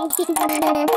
大好なんだ。